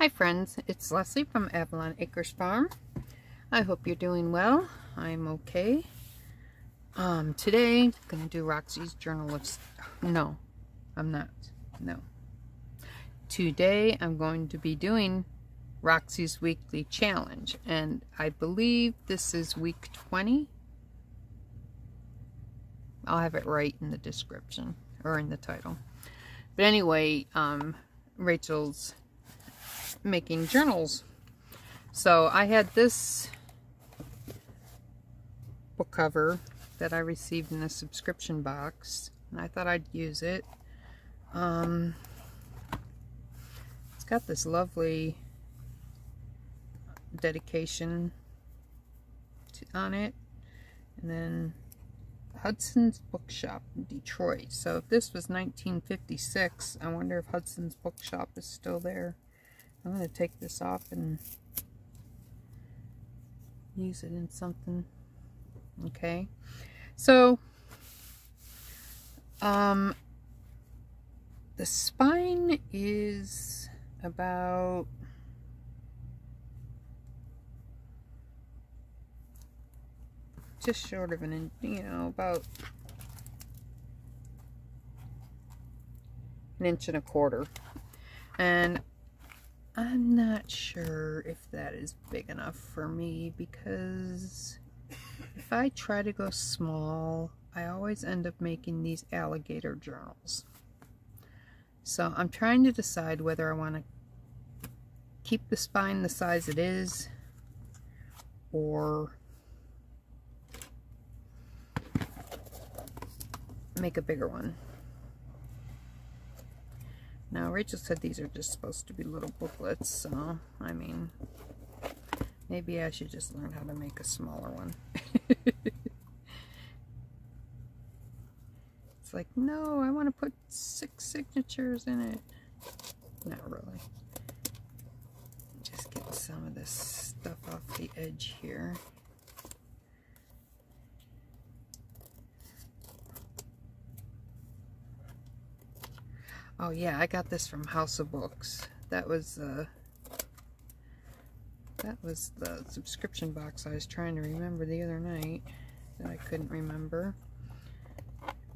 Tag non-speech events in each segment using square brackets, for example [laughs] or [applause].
Hi friends, it's Leslie from Avalon Acres Farm. I hope you're doing well. I'm okay. Um, today, I'm going to do Roxy's Journal of... No, I'm not. No. Today, I'm going to be doing Roxy's Weekly Challenge. And I believe this is week 20. I'll have it right in the description, or in the title. But anyway, um, Rachel's making journals. So I had this book cover that I received in a subscription box and I thought I'd use it. Um, it's got this lovely dedication to, on it and then Hudson's Bookshop in Detroit. So if this was 1956, I wonder if Hudson's Bookshop is still there. I'm going to take this off and use it in something. Okay. So, um, the spine is about just short of an, you know, about an inch and a quarter. And I'm not sure if that is big enough for me because if I try to go small, I always end up making these alligator journals. So I'm trying to decide whether I want to keep the spine the size it is or make a bigger one. Now, Rachel said these are just supposed to be little booklets, so, I mean, maybe I should just learn how to make a smaller one. [laughs] it's like, no, I want to put six signatures in it. Not really. Just get some of this stuff off the edge here. Oh yeah, I got this from House of Books. That was uh, that was the subscription box I was trying to remember the other night that I couldn't remember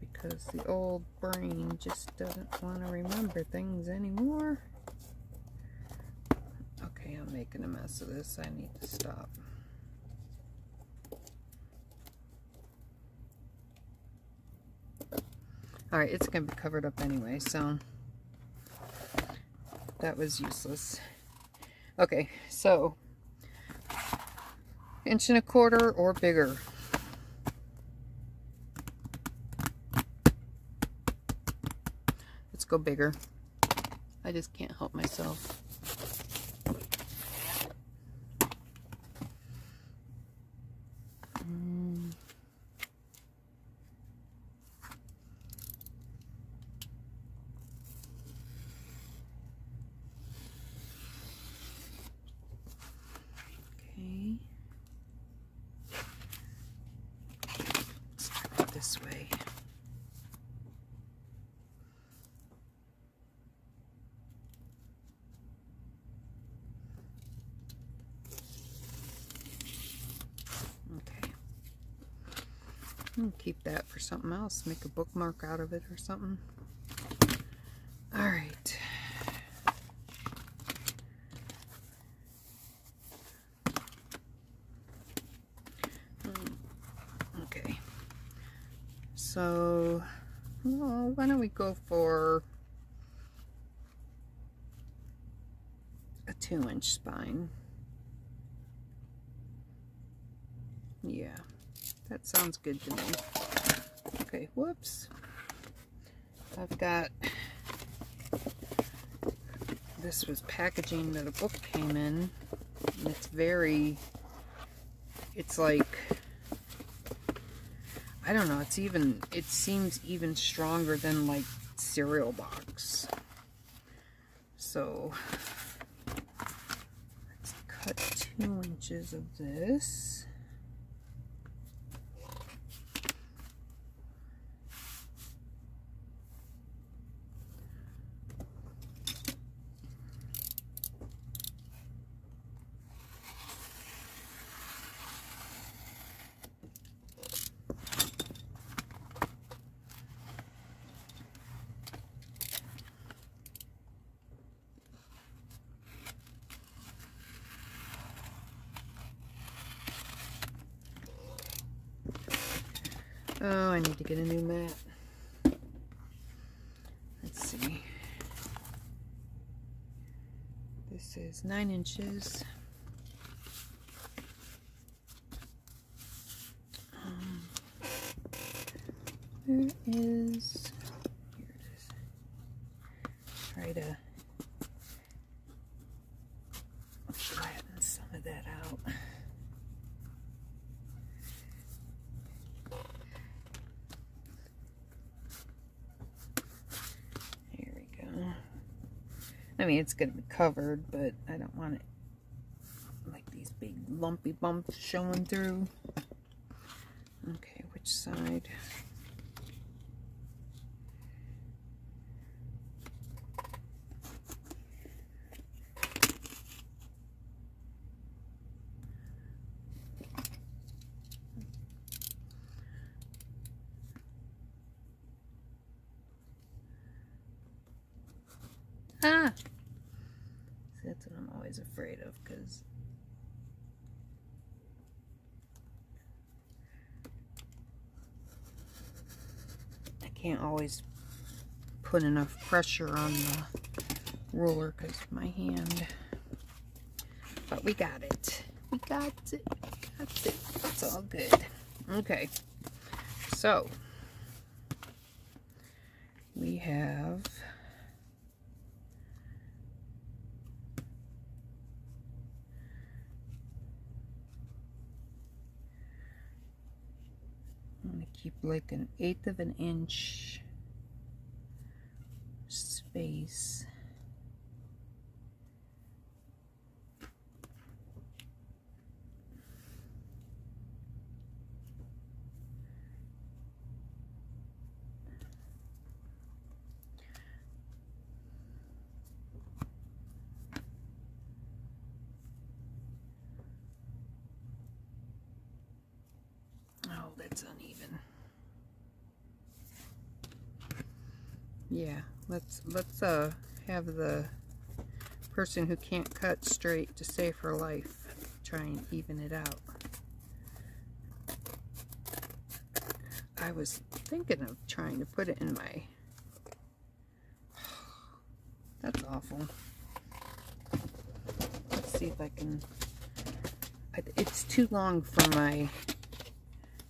because the old brain just doesn't want to remember things anymore. Okay, I'm making a mess of this. I need to stop. Alright, it's going to be covered up anyway, so that was useless. Okay, so inch and a quarter or bigger. Let's go bigger. I just can't help myself. this way. Okay. I'll keep that for something else. Make a bookmark out of it or something. All right. Hmm, okay. So, well, why don't we go for a two inch spine. Yeah, that sounds good to me. Okay, whoops. I've got, this was packaging that a book came in. And it's very, it's like I don't know, it's even, it seems even stronger than like cereal box. So, let's cut two inches of this. Oh, I need to get a new mat. Let's see. This is nine inches. Um, there is, here it is. Try to flatten some of that out. Here we go. I mean, it's going to be covered, but I don't want it like these big lumpy bumps showing through. Okay, which side? Ah! See, that's what I'm always afraid of, because can't always put enough pressure on the ruler because my hand. But we got it. We got it. We got it. It's all good. Okay. So, we have I'm going to keep like an eighth of an inch space. Oh, that's uneven. Yeah, let's uh have the person who can't cut straight to save her life try and even it out. I was thinking of trying to put it in my [sighs] that's awful. Let's see if I can it's too long for my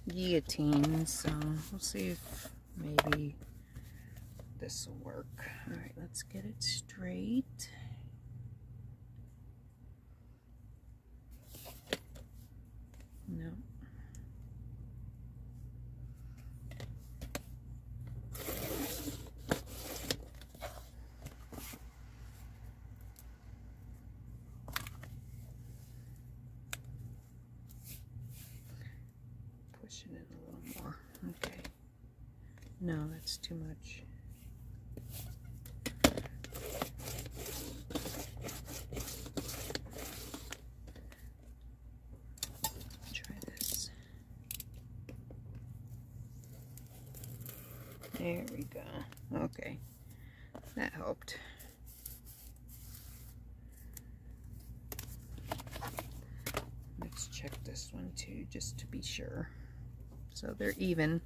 guillotine, so we'll see if maybe this will work. Alright, let's get it straight. No. Push it in a little more. Okay. No, that's too much. Try this. There we go. Okay. That helped. Let's check this one too, just to be sure. So they're even.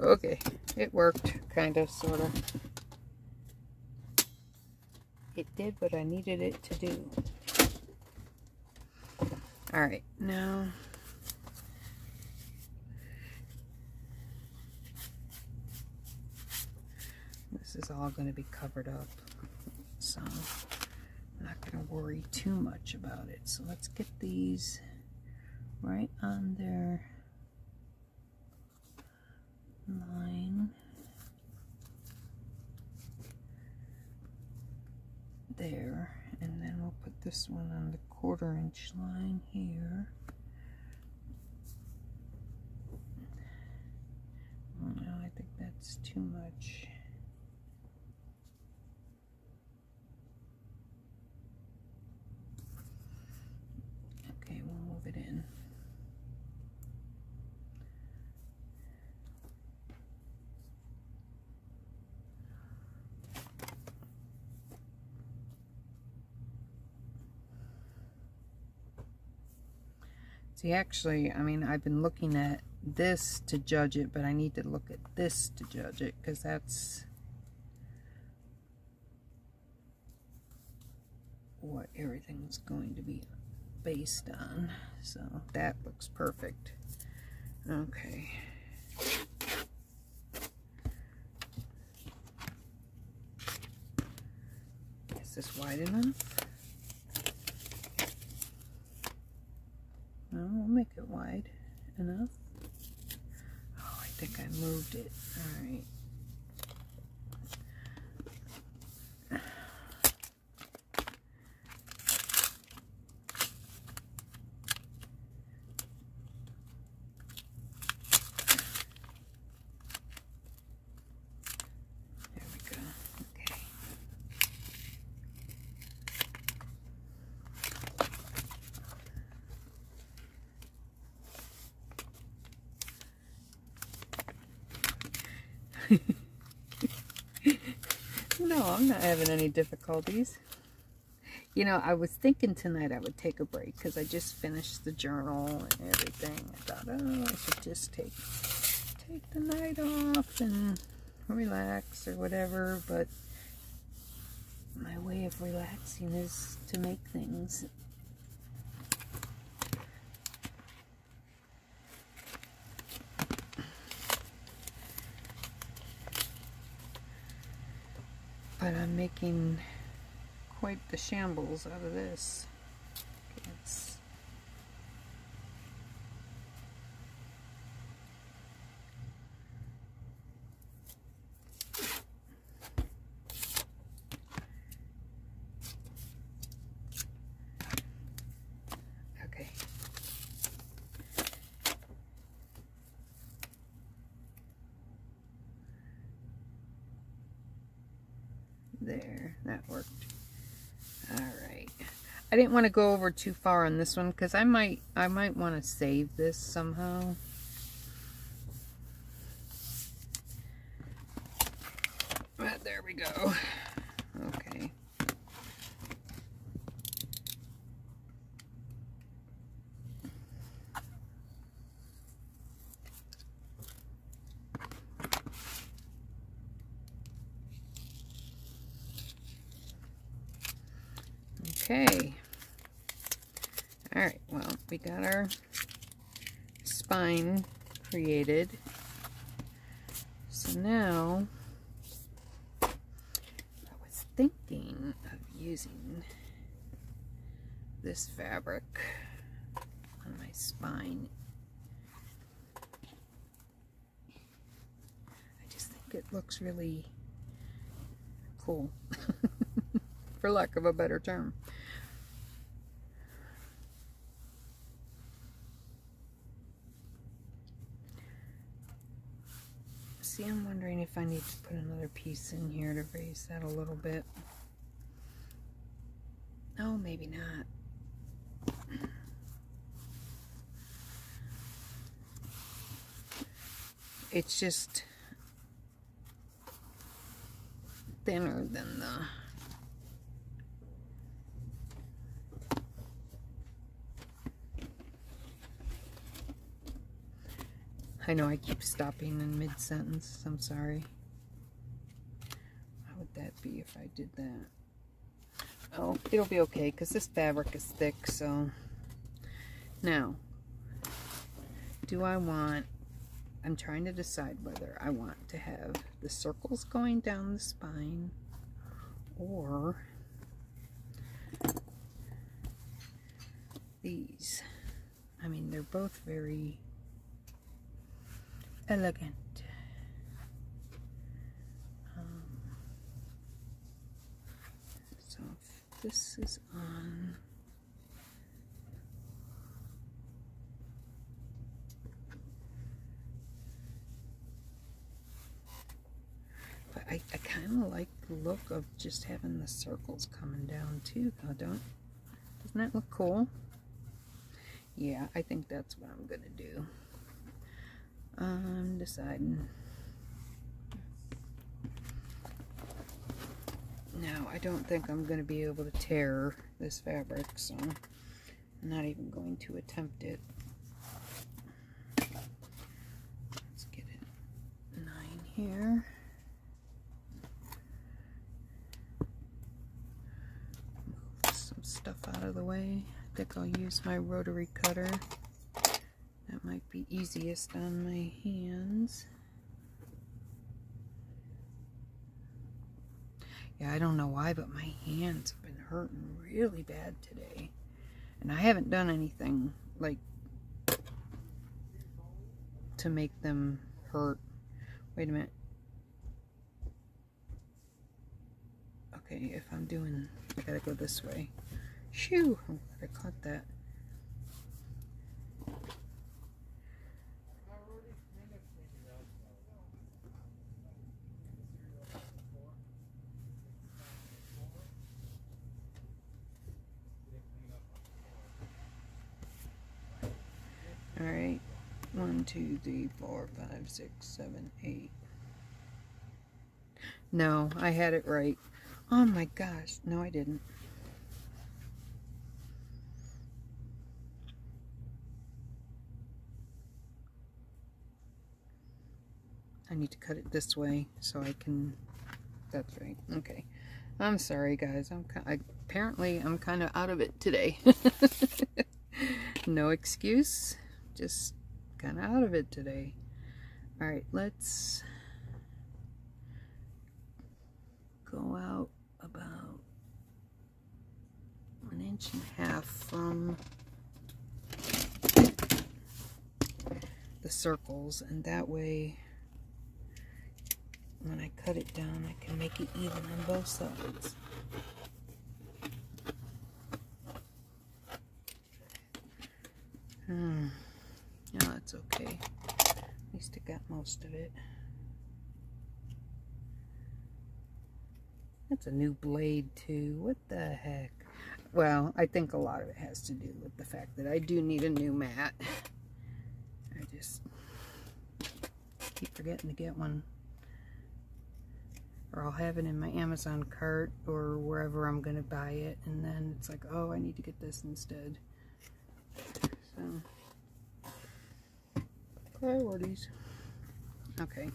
okay, it worked, kind of, sort of. It did what I needed it to do. Alright, now... This is all going to be covered up, so I'm not going to worry too much about it. So let's get these right on there line there and then we'll put this one on the quarter inch line here no I think that's too much it in. See, actually, I mean, I've been looking at this to judge it, but I need to look at this to judge it because that's what everything's going to be based on. So that looks perfect. Okay. Is this wide enough? No, we'll make it wide enough. Oh, I think I moved it. All right. There we go. Okay. No, I'm not having any difficulties. You know, I was thinking tonight I would take a break because I just finished the journal and everything. I thought, oh, I should just take take the night off and relax or whatever. But my way of relaxing is to make things. But I'm making quite the shambles out of this. It's okay. There, that worked. Alright. I didn't want to go over too far on this one because I might I might want to save this somehow. But there we go. Okay. Okay. All right, well, we got our spine created. So now, I was thinking of using this fabric on my spine. I just think it looks really cool, [laughs] for lack of a better term. See, I'm wondering if I need to put another piece in here to raise that a little bit. No, maybe not. It's just thinner than the I know I keep stopping in mid-sentence. I'm sorry. How would that be if I did that? Oh, it'll be okay because this fabric is thick, so. Now, do I want, I'm trying to decide whether I want to have the circles going down the spine or these. I mean, they're both very elegant. Um, so this is on but I, I kind of like the look of just having the circles coming down too though don't doesn't that look cool Yeah, I think that's what I'm going to do. I'm deciding. Now, I don't think I'm going to be able to tear this fabric, so I'm not even going to attempt it. Let's get it nine here. Move some stuff out of the way. I think I'll use my rotary cutter. That might be easiest on my hands. Yeah, I don't know why, but my hands have been hurting really bad today. And I haven't done anything, like, to make them hurt. Wait a minute. Okay, if I'm doing, I gotta go this way. Shoo! I'm glad I caught that. Alright, one, two, three, four, five, six, seven, eight. No, I had it right. Oh my gosh, no I didn't. I need to cut it this way so I can, that's right, okay. I'm sorry guys, I'm I, apparently I'm kind of out of it today. [laughs] no excuse just kind of out of it today. All right, let's go out about an inch and a half from the circles and that way when I cut it down I can make it even on both sides. Hmm. No, that's okay. At least I got most of it. That's a new blade too. What the heck? Well, I think a lot of it has to do with the fact that I do need a new mat. I just keep forgetting to get one. Or I'll have it in my Amazon cart or wherever I'm going to buy it. And then it's like, oh, I need to get this instead. So priorities. Okay.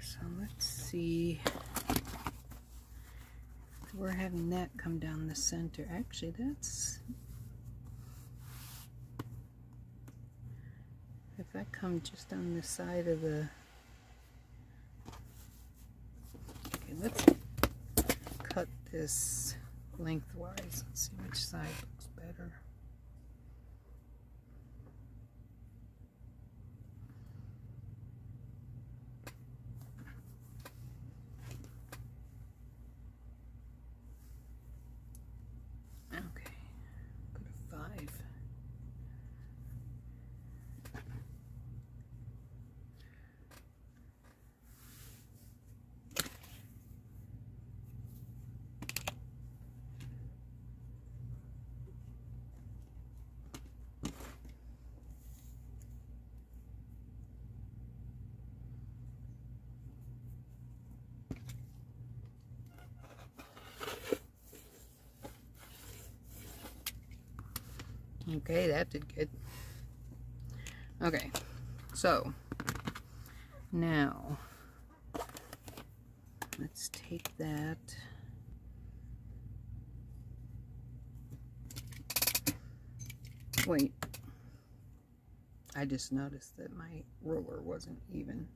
So let's see. We're having that come down the center. Actually, that's... If I come just on the side of the... Okay, let's cut this lengthwise. Let's see which side looks better. Okay, that did good. Okay, so now let's take that. Wait, I just noticed that my roller wasn't even.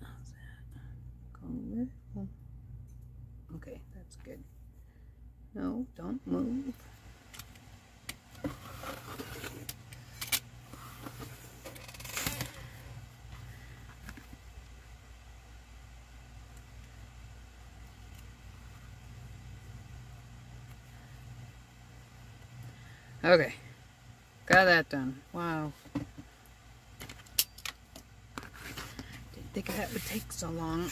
How's that? Okay, that's good. No, don't move. Okay. Got that done. Wow. Didn't think that would take so long.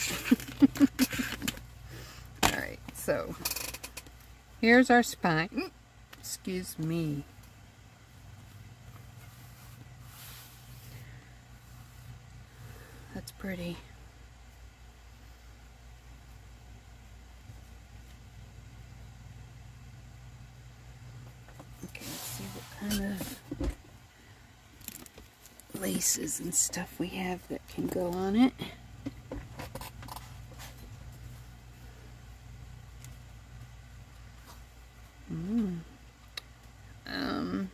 [laughs] Alright, so here's our spine. Excuse me. That's pretty. Okay, let's see what kind of and stuff we have that can go on it. Mm. Um,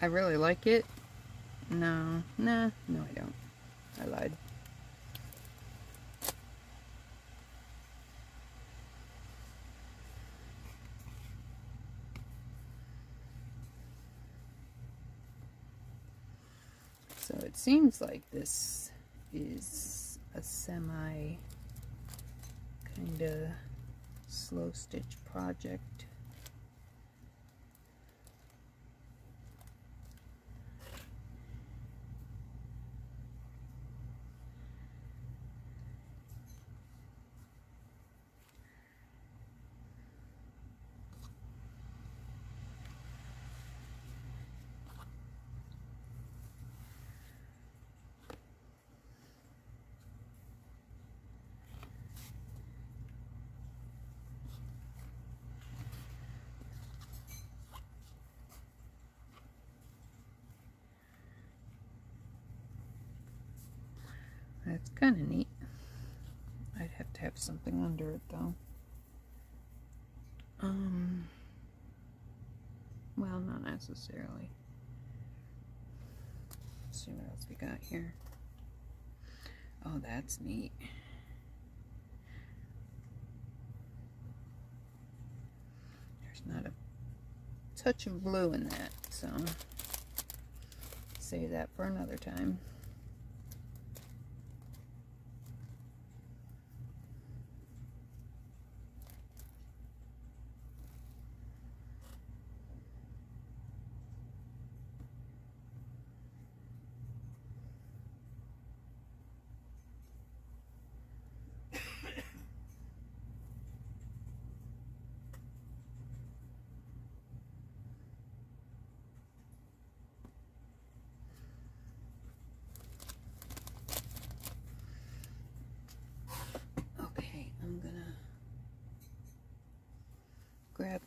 I really like it. No, nah, no I don't. I lied. So it seems like this is a semi kind of slow stitch project. That's kind of neat. I'd have to have something under it though. Um, well, not necessarily. Let's see what else we got here. Oh, that's neat. There's not a touch of blue in that, so save that for another time.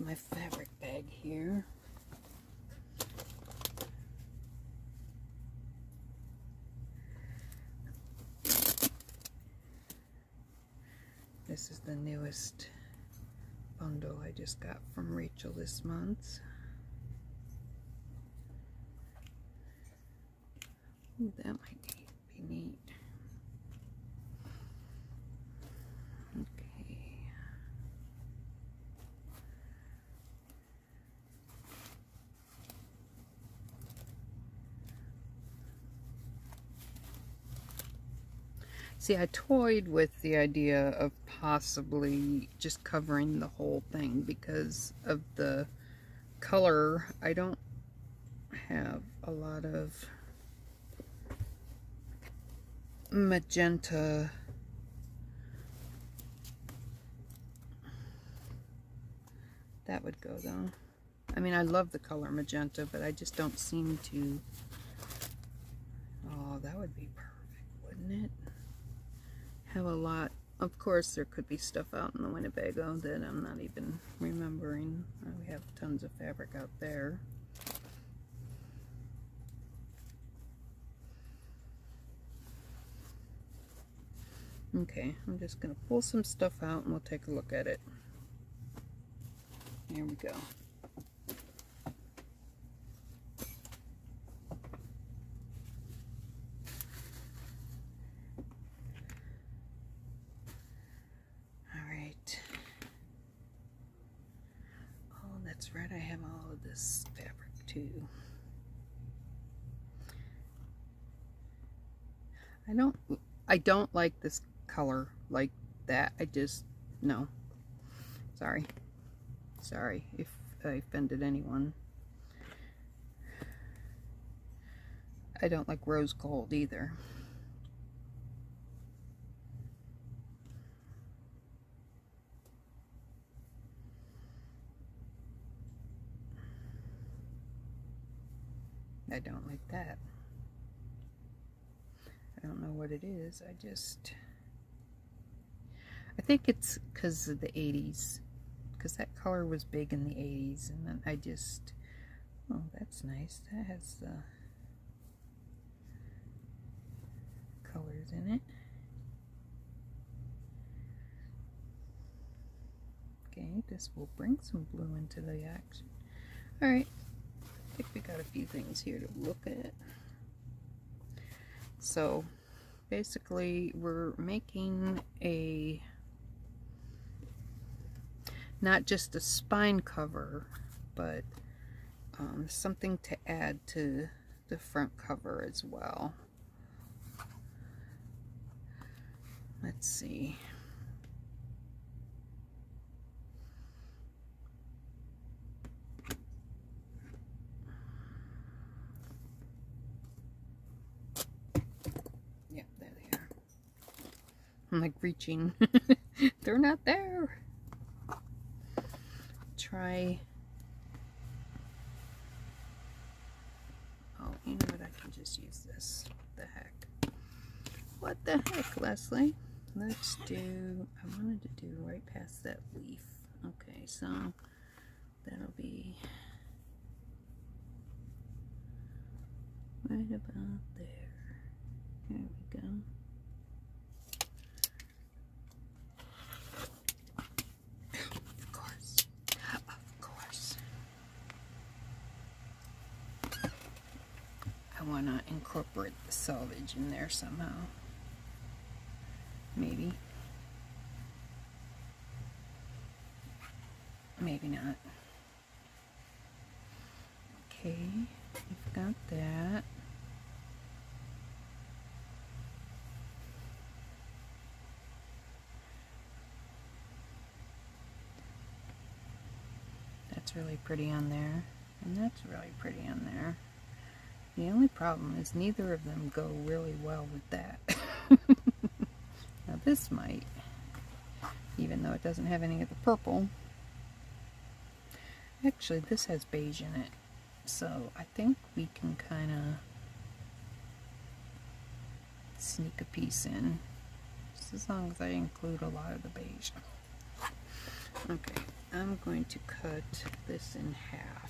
My fabric bag here. This is the newest bundle I just got from Rachel this month. Ooh, that might be neat. See, I toyed with the idea of possibly just covering the whole thing because of the color. I don't have a lot of magenta. That would go though. I mean I love the color magenta but I just don't seem to. Oh that would be perfect wouldn't it have a lot. Of course, there could be stuff out in the Winnebago that I'm not even remembering. Uh, we have tons of fabric out there. Okay, I'm just going to pull some stuff out and we'll take a look at it. Here we go. I don't, I don't like this color like that. I just, no. Sorry. Sorry if I offended anyone. I don't like rose gold either. I don't like that. I don't know what it is. I just... I think it's because of the 80s. Because that color was big in the 80s. And then I just... Oh, that's nice. That has the colors in it. Okay, this will bring some blue into the action. Alright, I think we got a few things here to look at. So, basically, we're making a not just a spine cover, but um, something to add to the front cover as well. Let's see. Yep, there they are. I'm like reaching. [laughs] They're not there. Try. Oh, you know what? I can just use this. The heck? What the heck, Leslie? Let's do, I wanted to do right past that leaf. Okay, so that'll be right about there. There we go. Of course. Of course. I want to incorporate the selvage in there somehow. Maybe. Maybe not. Okay, we've got that. That's really pretty on there. And that's really pretty on there. The only problem is neither of them go really well with that. [laughs] now this might, even though it doesn't have any of the purple. Actually, this has beige in it. So I think we can kind of sneak a piece in. Just as long as I include a lot of the beige. [laughs] Okay, I'm going to cut this in half.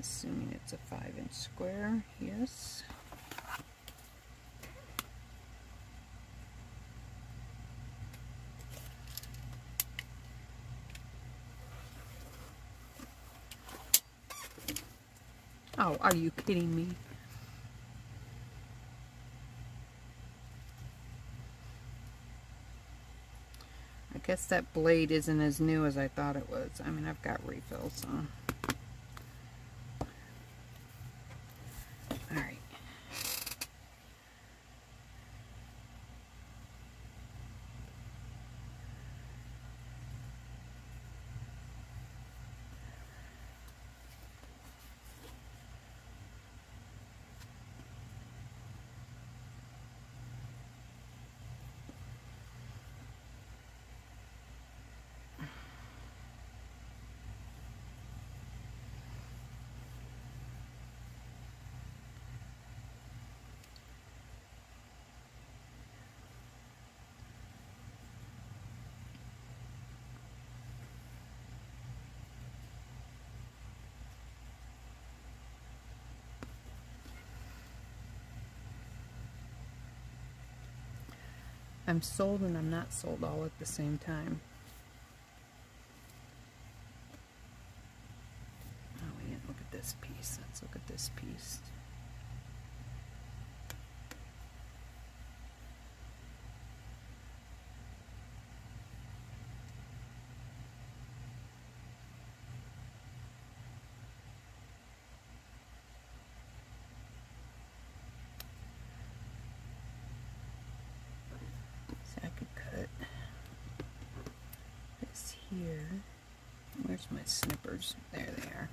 Assuming it's a 5 inch square, yes. Oh, are you kidding me? I guess that blade isn't as new as I thought it was. I mean, I've got refills, so... Alright. I'm sold and I'm not sold all at the same time. Oh, we look at this piece. Let's look at this piece. So I could cut this here. Where's my snippers? There they are.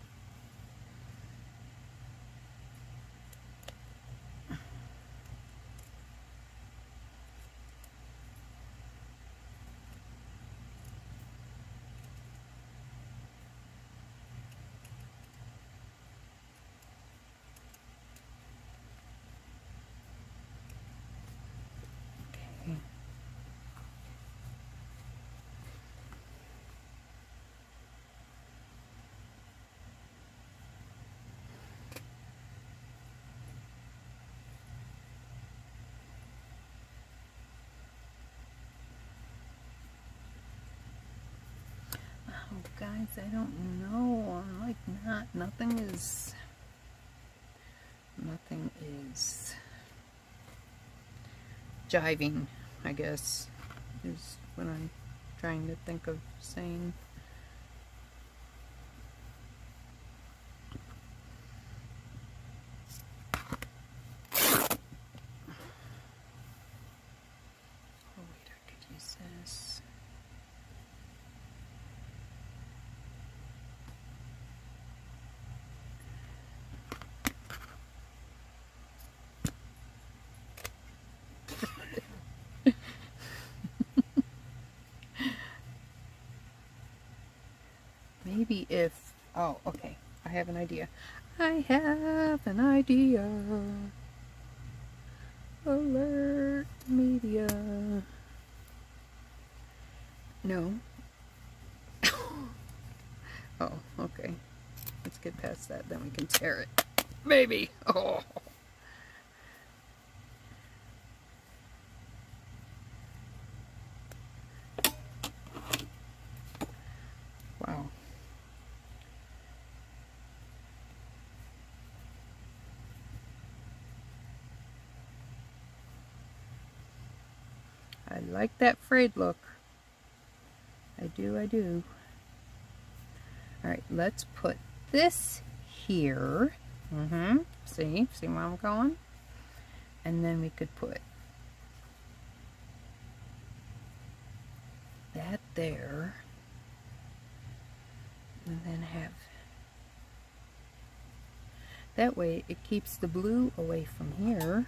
Guys, I don't know. I'm like not, nothing is, nothing is jiving, I guess, is what I'm trying to think of saying. Maybe if, oh, okay, I have an idea. I have an idea. Alert media. No. [laughs] oh, okay. Let's get past that, then we can tear it. Maybe. Oh. I like that frayed look. I do, I do. Alright, let's put this here. Mm-hmm. See? See where I'm going? And then we could put that there. And then have that way it keeps the blue away from here.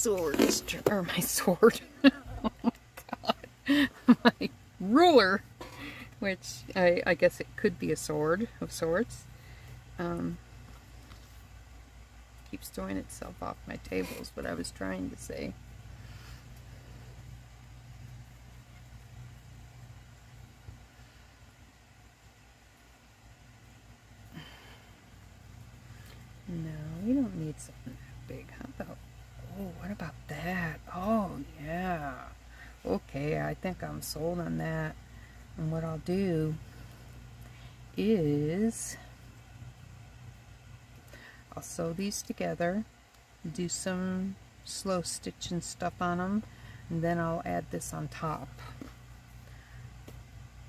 Sword, or my sword, [laughs] oh my god, my ruler, which I, I guess it could be a sword of sorts, um, keeps throwing itself off my table is what I was trying to say. No, we don't need something that big. How about Oh, what about that? Oh, yeah. Okay, I think I'm sold on that. And what I'll do is I'll sew these together, do some slow stitching stuff on them, and then I'll add this on top.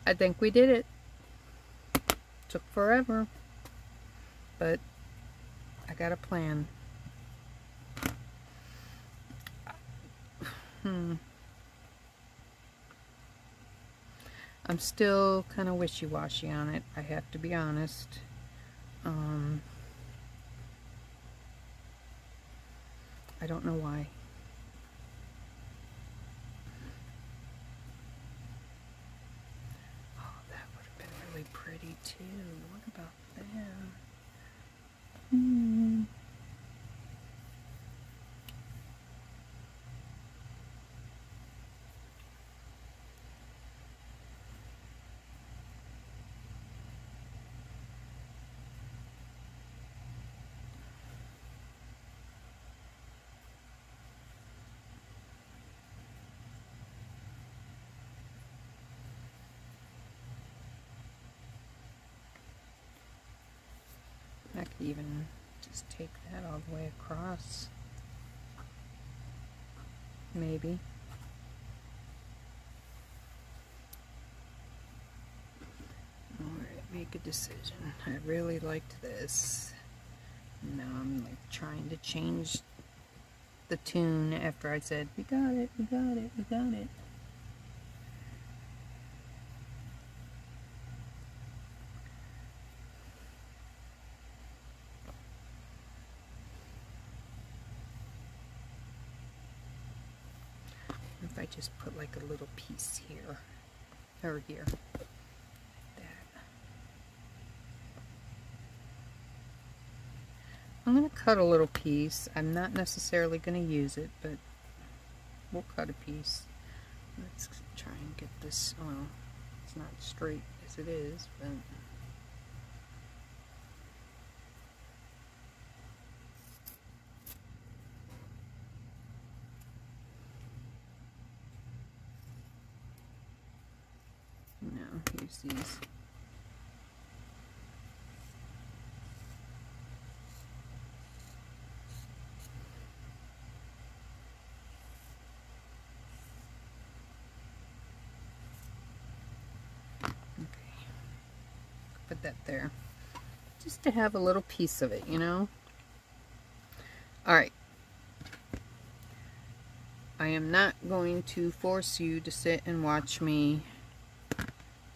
I think we did it. Took forever, but I got a plan. [sighs] Hmm. I'm still kind of wishy-washy on it, I have to be honest. Um, I don't know why. Oh, that would have been really pretty too. What about that? Hmm. Even just take that all the way across. Maybe. Alright, make a decision. I really liked this. Now I'm like trying to change the tune after I said, we got it, we got it, we got it. if I just put like a little piece here or here. I'm going to cut a little piece. I'm not necessarily going to use it, but we'll cut a piece. Let's try and get this, well, it's not straight as it is, but... No, use these. put that there. Just to have a little piece of it, you know? Alright. I am not going to force you to sit and watch me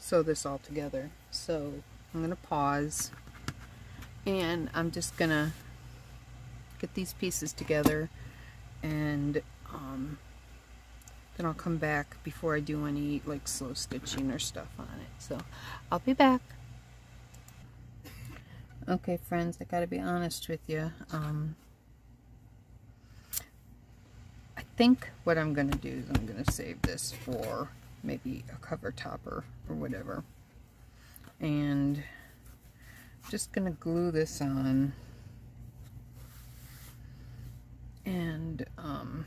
sew this all together. So I'm going to pause and I'm just going to get these pieces together and um, then I'll come back before I do any like slow stitching or stuff on it. So I'll be back. Okay, friends, I gotta be honest with you. Um, I think what I'm gonna do is I'm gonna save this for maybe a cover topper or whatever. And I'm just gonna glue this on. And, um,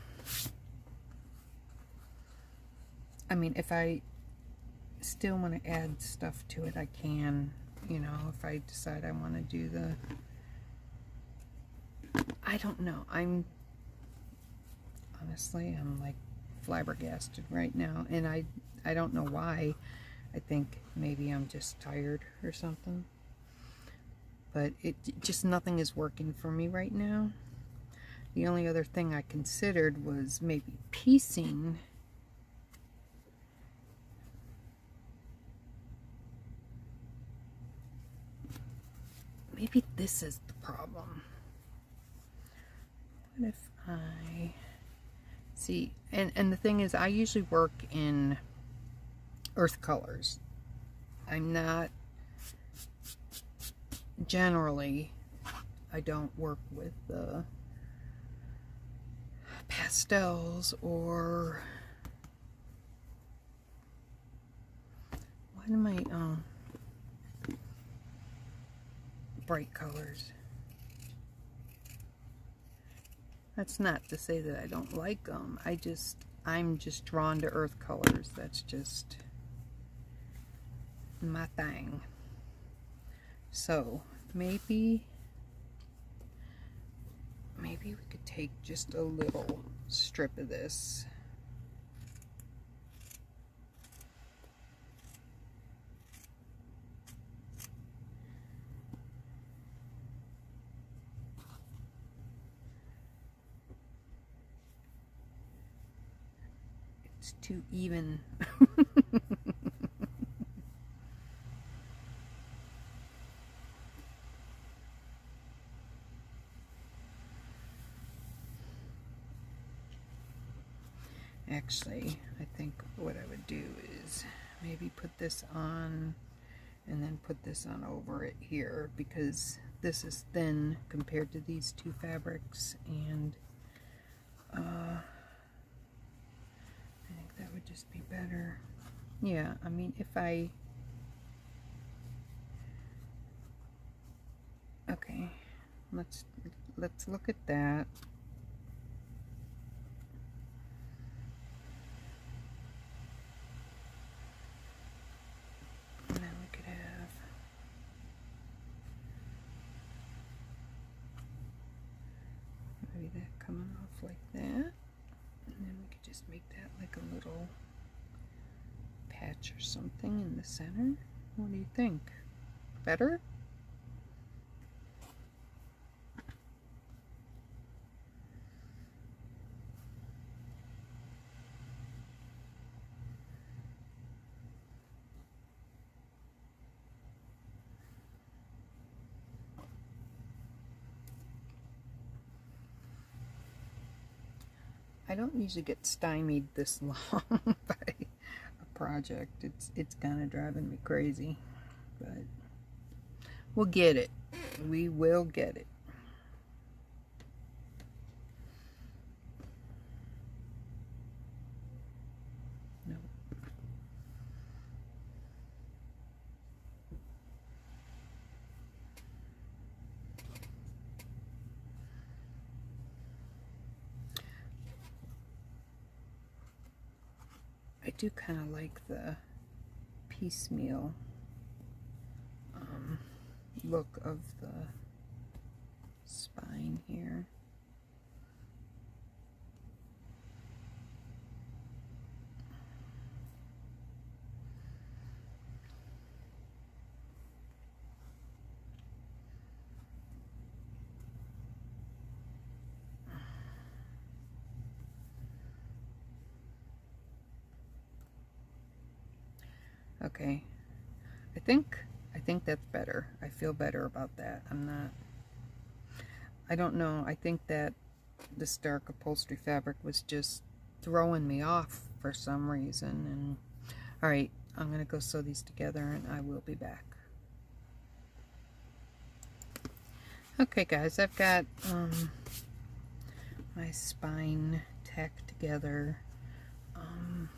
I mean, if I still want to add stuff to it, I can you know, if I decide I want to do the, I don't know. I'm, honestly, I'm like flabbergasted right now. And I, I don't know why. I think maybe I'm just tired or something. But it just nothing is working for me right now. The only other thing I considered was maybe piecing maybe this is the problem. What if I see and and the thing is I usually work in earth colors. I'm not generally I don't work with uh, pastels or what am I um bright colors. That's not to say that I don't like them. I just, I'm just drawn to earth colors. That's just my thing. So, maybe, maybe we could take just a little strip of this It's too even. [laughs] Actually, I think what I would do is maybe put this on and then put this on over it here because this is thin compared to these two fabrics and uh, I think that would just be better. Yeah, I mean, if I... Okay, let's let's look at that. And then we could have maybe that coming off like that just make that like a little patch or something in the center. What do you think? Better? I don't usually get stymied this [laughs] long a project. It's it's kind of driving me crazy, but we'll get it. We will get it. Do kind of like the piecemeal um, look of the spine here. Okay. I think I think that's better. I feel better about that. I'm not I don't know. I think that this dark upholstery fabric was just throwing me off for some reason and all right, I'm going to go sew these together and I will be back. Okay guys, I've got um, my spine tacked together. Um,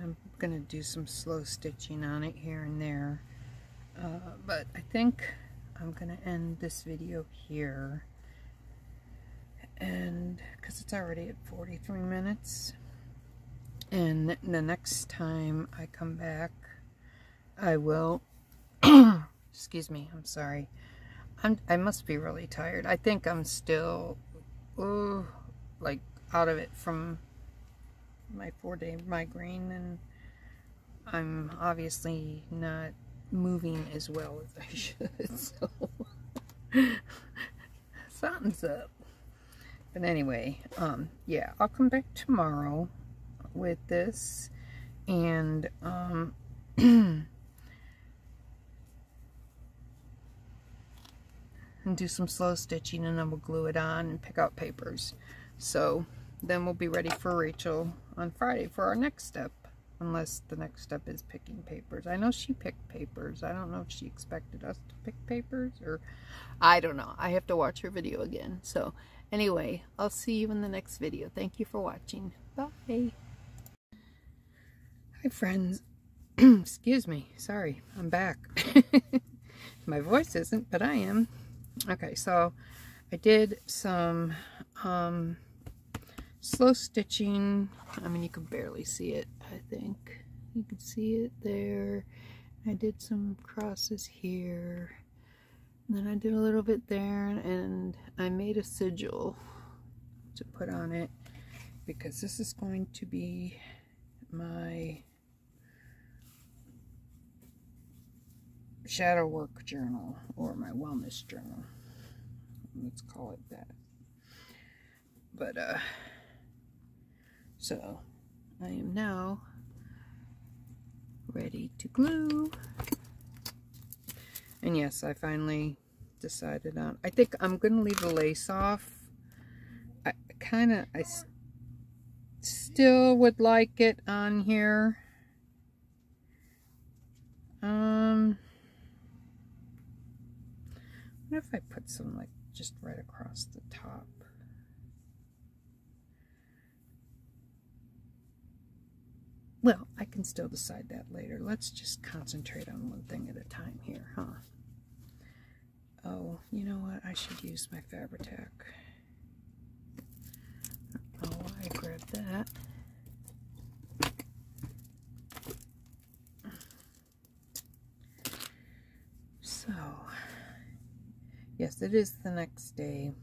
I'm going to do some slow stitching on it here and there. Uh, but I think I'm going to end this video here. And because it's already at 43 minutes. And the next time I come back, I will, [coughs] excuse me, I'm sorry. I'm, I must be really tired. I think I'm still, ooh, like out of it from my four day migraine and I'm obviously not moving as well as I [laughs] should so. [laughs] Something's up. But anyway um yeah I'll come back tomorrow with this and um [clears throat] and do some slow stitching and then we'll glue it on and pick out papers. So then we'll be ready for Rachel on Friday for our next step. Unless the next step is picking papers. I know she picked papers. I don't know if she expected us to pick papers or I don't know. I have to watch her video again. So anyway, I'll see you in the next video. Thank you for watching. Bye. Hi friends. [clears throat] Excuse me. Sorry. I'm back. [laughs] My voice isn't, but I am. Okay, so I did some um, slow stitching. I mean, you can barely see it, I think. You can see it there. I did some crosses here. And then I did a little bit there, and I made a sigil to put on it because this is going to be my shadow work journal or my wellness journal. Let's call it that. But, uh, so I am now ready to glue. And yes, I finally decided on, I think I'm going to leave the lace off. I kind of, I still would like it on here. Um, what if I put some like just right across the top? Well, I can still decide that later. Let's just concentrate on one thing at a time here, huh? Oh, you know what? I should use my Fabri-Tac. Oh, I grabbed that. So, yes, it is the next day.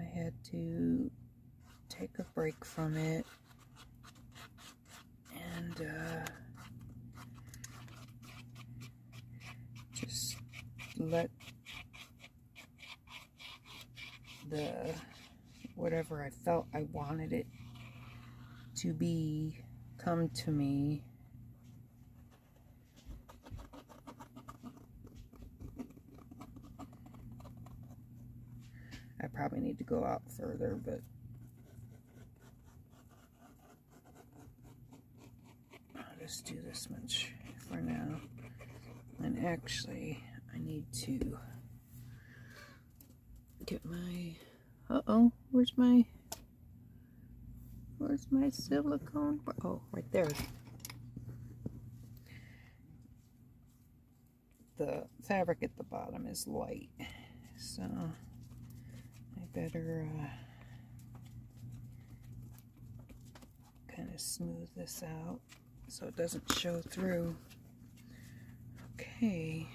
I had to take a break from it and uh, just let the whatever I felt I wanted it to be come to me. I probably need to go out further but just do this much for now. And actually, I need to get my, uh-oh, where's my, where's my silicone? Oh, right there. The fabric at the bottom is light, so I better uh, kind kind of smooth this out so it doesn't show through. Okay.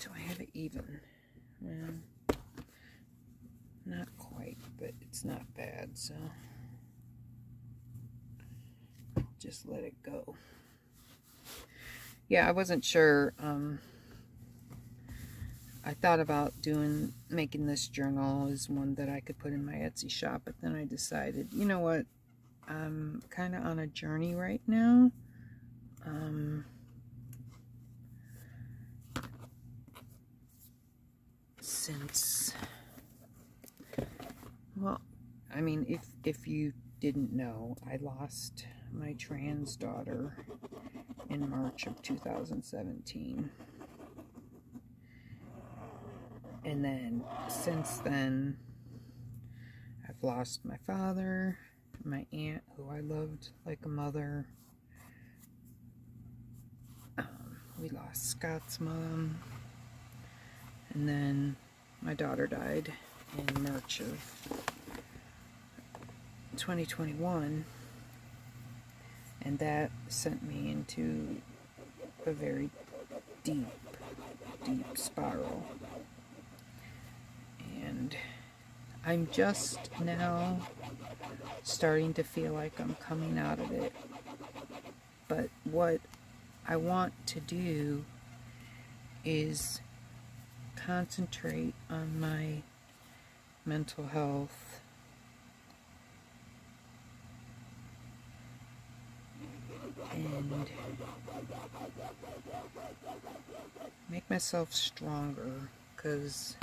Do I have it even? Well, not quite, but it's not bad, so just let it go. Yeah, I wasn't sure. Um, I thought about doing, making this journal as one that I could put in my Etsy shop, but then I decided, you know what, I'm kind of on a journey right now. Um, since, well, I mean, if, if you didn't know, I lost my trans daughter in March of 2017. And then since then, I've lost my father, my aunt, who I loved like a mother. Um, we lost Scott's mom. And then my daughter died in March of 2021 and that sent me into a very deep, deep spiral. And I'm just now starting to feel like I'm coming out of it. But what I want to do is concentrate on my mental health and make myself stronger because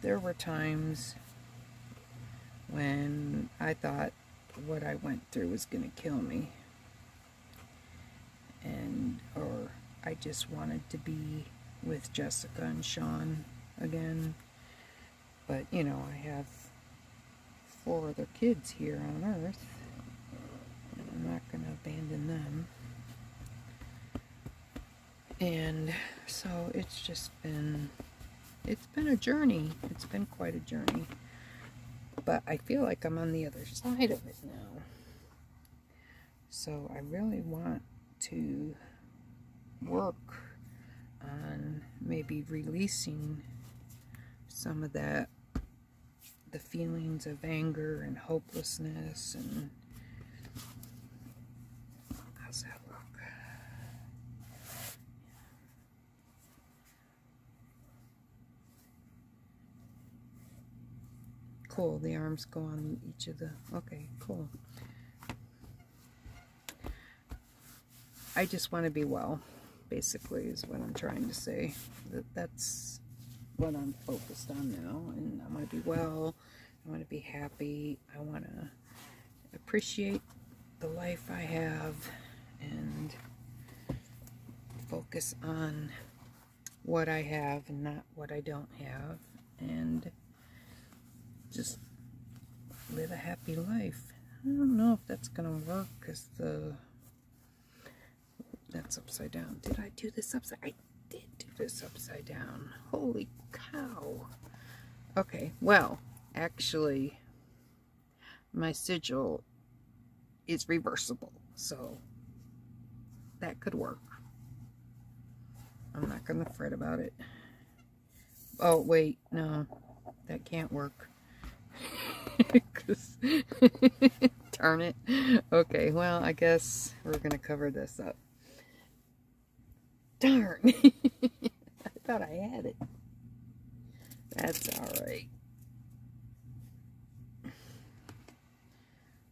there were times when I thought what I went through was going to kill me. And or I just wanted to be with Jessica and Sean again. But you know I have four other kids here on earth Not going to abandon them. And so it's just been, it's been a journey. It's been quite a journey. But I feel like I'm on the other side of it now. So I really want to work on maybe releasing some of that, the feelings of anger and hopelessness and Cool, the arms go on each of the, okay, cool. I just want to be well, basically, is what I'm trying to say. That That's what I'm focused on now, and I want to be well, I want to be happy, I want to appreciate the life I have, and focus on what I have and not what I don't have, and just live a happy life. I don't know if that's going to work because the that's upside down. Did I do this upside? I did do this upside down. Holy cow. Okay, well, actually, my sigil is reversible, so that could work. I'm not going to fret about it. Oh, wait, no, that can't work. [laughs] Darn it. Okay, well, I guess we're going to cover this up. Darn. [laughs] I thought I had it. That's alright.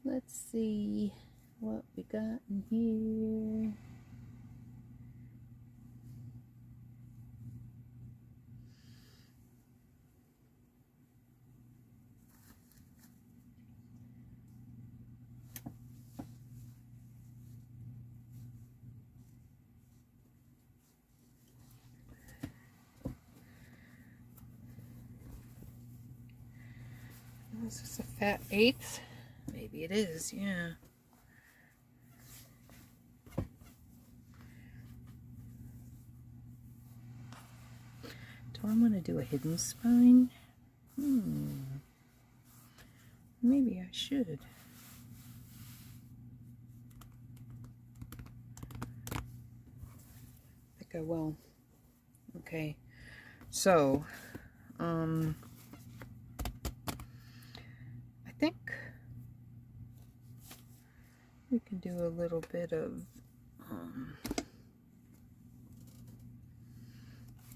Let's see what we got in here. Is this a fat eighth? Maybe it is, yeah. Do I want to do a hidden spine? Hmm. Maybe I should. I think I will. Okay. So, um, bit of um,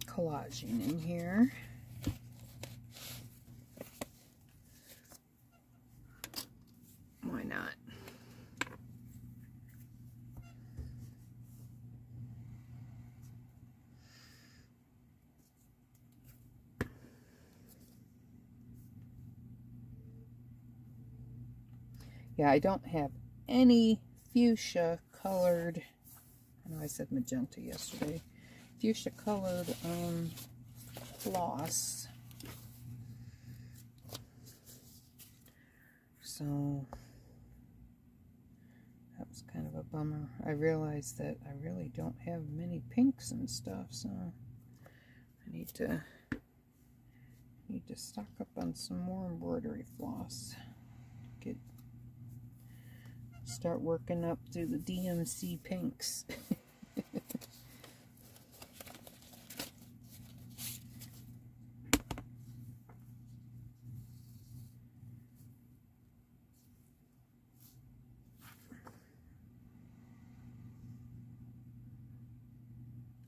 collaging in here. Why not? Yeah, I don't have any fuchsia colored, I know I said magenta yesterday, fuchsia colored um, floss. So that was kind of a bummer. I realized that I really don't have many pinks and stuff, so I need to need to stock up on some more embroidery floss. Get start working up through the DMC pinks.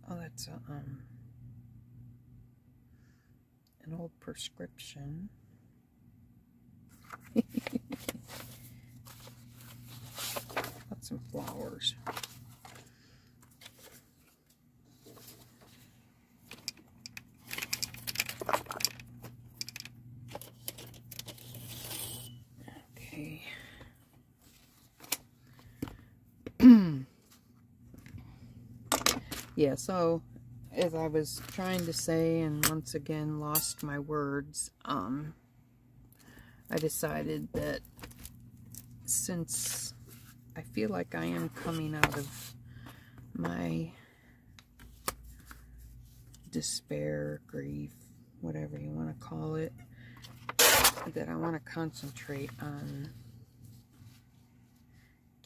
oh, that's a, um, an old prescription. [laughs] some flowers. Okay. [clears throat] yeah, so as I was trying to say and once again lost my words, um, I decided that since I feel like I am coming out of my despair, grief, whatever you want to call it, that I want to concentrate on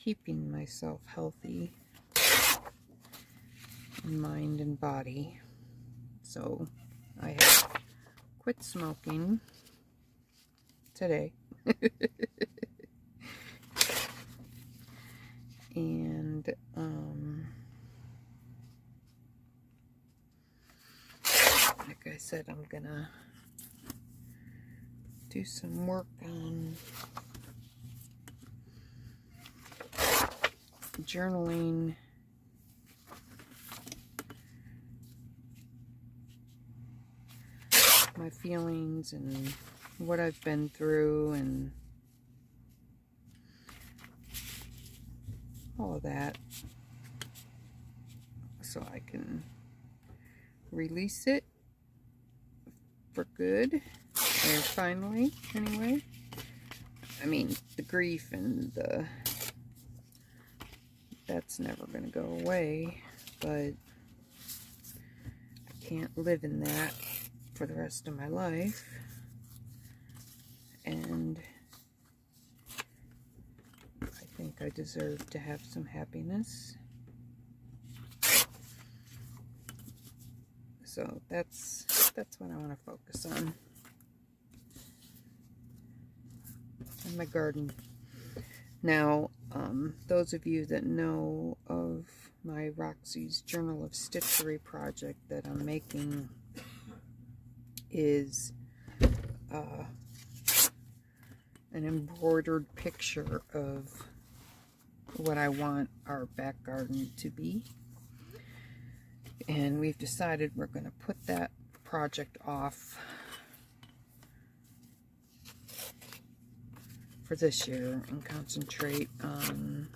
keeping myself healthy in mind and body. So I have quit smoking today. [laughs] and um, like I said, I'm gonna do some work on journaling. My feelings and what I've been through and all of that so I can release it for good or finally anyway. I mean the grief and the that's never to go away but I can't live in that for the rest of my life. And think I deserve to have some happiness. So that's that's what I want to focus on. And my garden. Now, um, those of you that know of my Roxy's Journal of Stitchery project that I'm making is uh, an embroidered picture of what I want our back garden to be. And we've decided we're going to put that project off for this year and concentrate on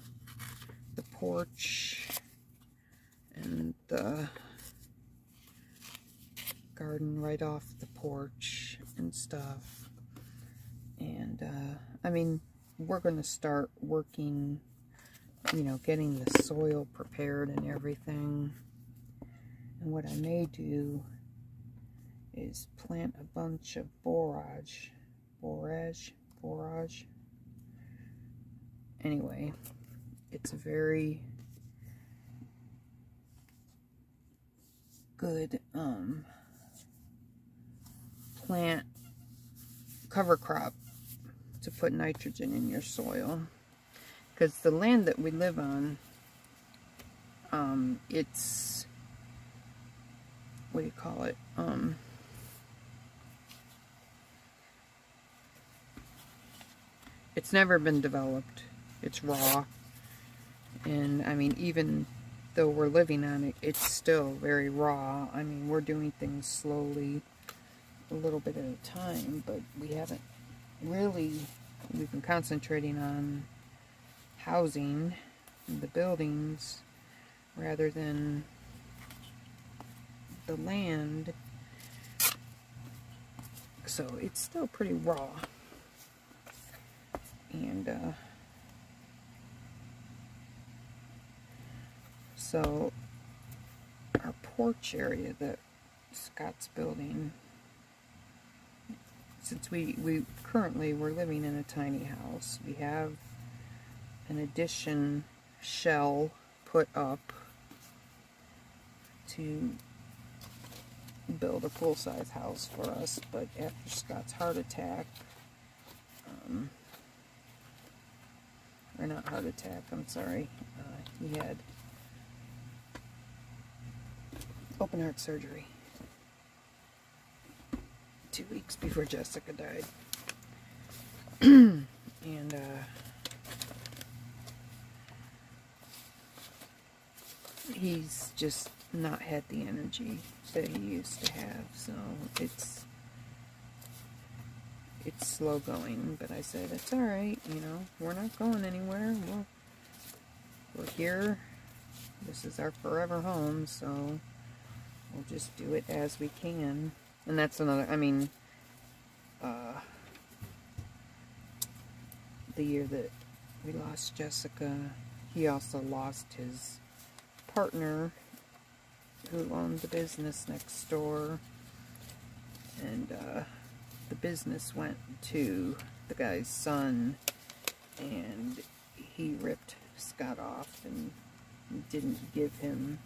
the porch and the garden right off the porch and stuff. And, uh, I mean, we're going to start working you know, getting the soil prepared and everything. And what I may do is plant a bunch of borage. Borage? Borage? Anyway, it's a very good um, plant cover crop to put nitrogen in your soil. Because the land that we live on, um, it's, what do you call it? Um, it's never been developed. It's raw. And, I mean, even though we're living on it, it's still very raw. I mean, we're doing things slowly, a little bit at a time, but we haven't really, we've been concentrating on housing, the buildings, rather than the land. So it's still pretty raw. And, uh, So our porch area that Scott's building, since we, we currently we're living in a tiny house, we have an addition shell put up to build a full-size house for us, but after Scott's heart attack, um, or not heart attack, I'm sorry, uh, he had open heart surgery. Two weeks before Jessica died. [clears throat] and, uh, he's just not had the energy that he used to have, so it's it's slow going, but I said, it's alright, you know, we're not going anywhere, we're, we're here, this is our forever home, so we'll just do it as we can. And that's another, I mean, uh, the year that we lost Jessica, he also lost his partner who owned the business next door. And uh, the business went to the guy's son, and he ripped Scott off and didn't give him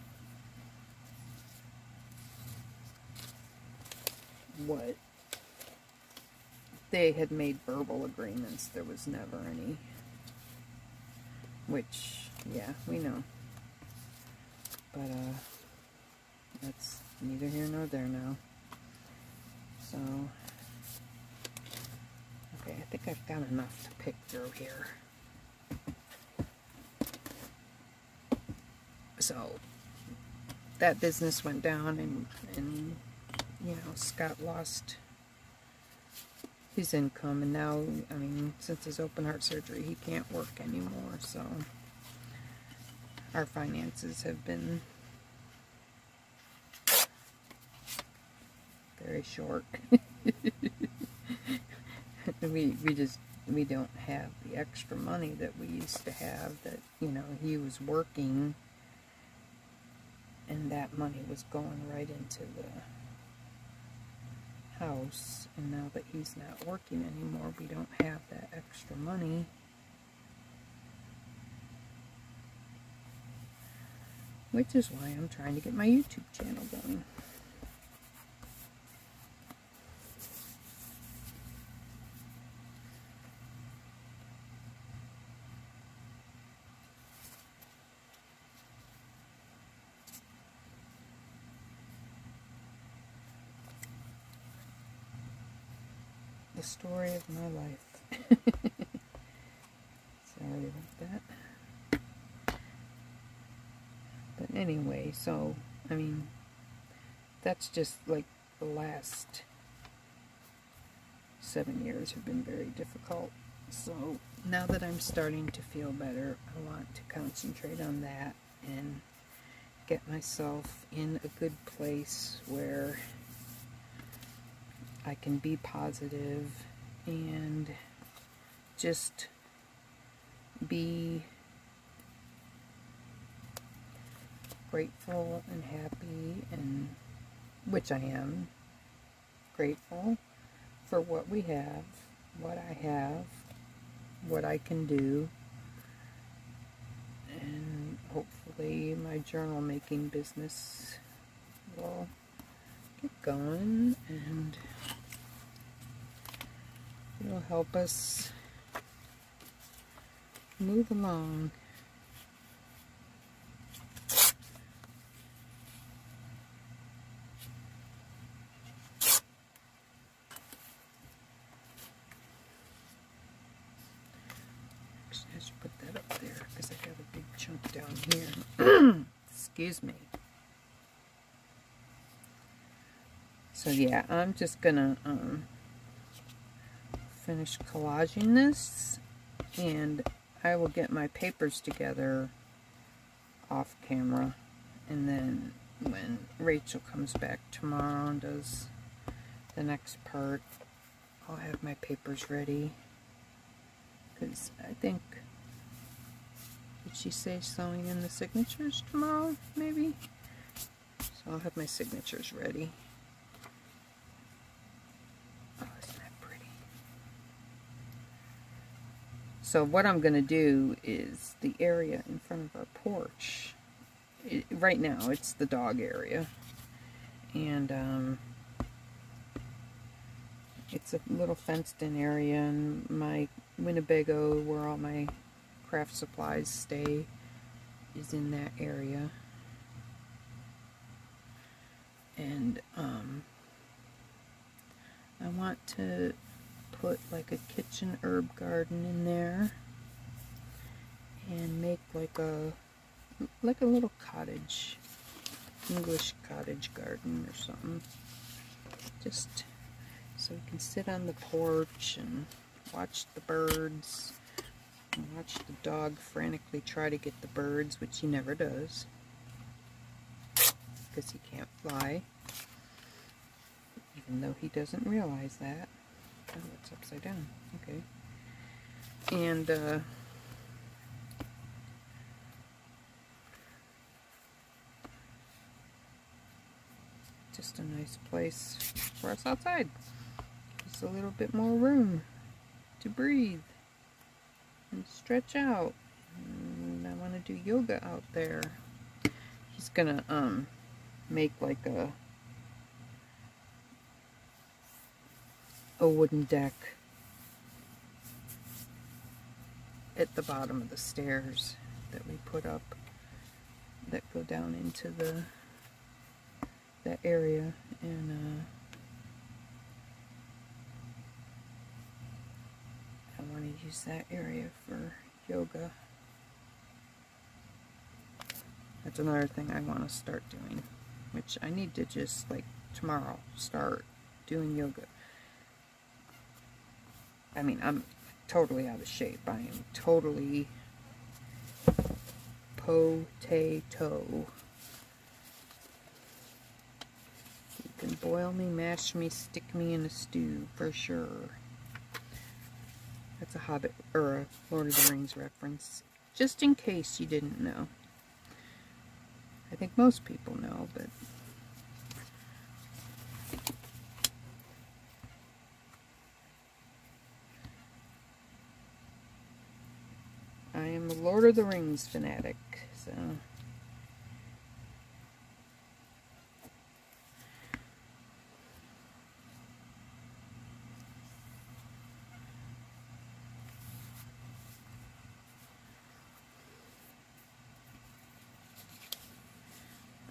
what they had made verbal agreements. There was never any. Which, yeah, we know. But, uh, that's neither here nor there now. So, okay, I think I've got enough to pick through here. So, that business went down and, and you know, Scott lost his income and now, I mean, since his open heart surgery, he can't work anymore, so our finances have been very short. [laughs] we, we just, we don't have the extra money that we used to have that, you know, he was working and that money was going right into the house and now that he's not working anymore we don't have that extra money. Which is why I'm trying to get my YouTube channel going the story of my life. [laughs] Sorry about that. But anyway, so, I mean, that's just like the last seven years have been very difficult. So now that I'm starting to feel better, I want to concentrate on that and get myself in a good place where I can be positive and just be grateful and happy and which I am grateful for what we have, what I have, what I can do, and hopefully my journal making business will get going and it'll help us move along. Put that up there because I got a big chunk down here. [clears throat] Excuse me. So yeah, I'm just gonna um, finish collaging this and I will get my papers together off camera and then when Rachel comes back tomorrow and does the next part I'll have my papers ready. Because I think did she say sewing in the signatures tomorrow maybe? So I'll have my signatures ready So what I'm going to do is the area in front of our porch. It, right now, it's the dog area. And um, it's a little fenced-in area, and my Winnebago, where all my craft supplies stay, is in that area. And um, I want to put like a kitchen herb garden in there and make like a like a little cottage English cottage garden or something. Just so we can sit on the porch and watch the birds and watch the dog frantically try to get the birds which he never does. Because he can't fly even though he doesn't realize that Oh, it's upside down. Okay. And, uh, just a nice place for us outside. Just a little bit more room to breathe and stretch out. And I want to do yoga out there. He's gonna um make like a a wooden deck at the bottom of the stairs that we put up that go down into the that area and uh, I want to use that area for yoga. That's another thing I want to start doing, which I need to just like tomorrow start doing yoga. I mean, I'm totally out of shape. I am totally potato. You can boil me, mash me, stick me in a stew for sure. That's a Hobbit or a Lord of the Rings reference, just in case you didn't know. I think most people know, but I am a Lord of the Rings fanatic, so...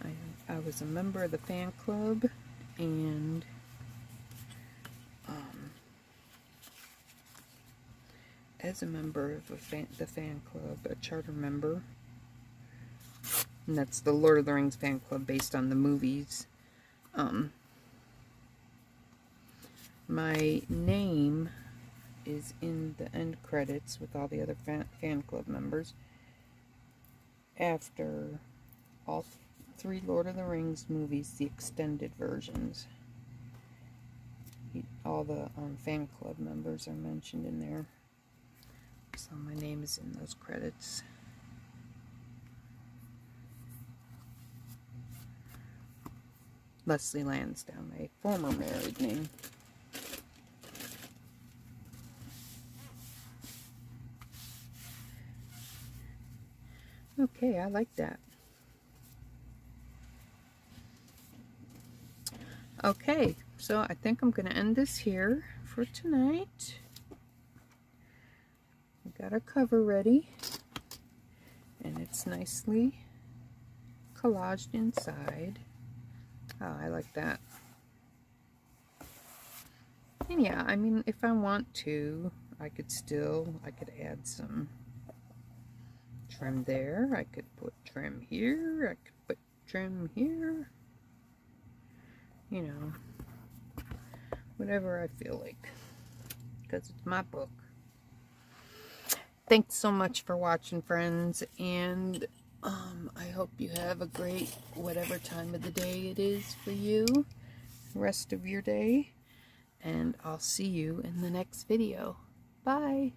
I, I was a member of the fan club, and as a member of a fan, the fan club, a charter member. And that's the Lord of the Rings fan club based on the movies. Um, my name is in the end credits with all the other fan, fan club members after all th three Lord of the Rings movies, the extended versions. All the um, fan club members are mentioned in there. So my name is in those credits. Leslie Lansdowne, my former married name. Okay, I like that. Okay, so I think I'm going to end this here for tonight. Got our cover ready. And it's nicely collaged inside. Oh, I like that. And yeah, I mean, if I want to, I could still, I could add some trim there. I could put trim here. I could put trim here. You know, whatever I feel like. Because it's my book. Thanks so much for watching, friends. And um, I hope you have a great whatever time of the day it is for you. Rest of your day. And I'll see you in the next video. Bye.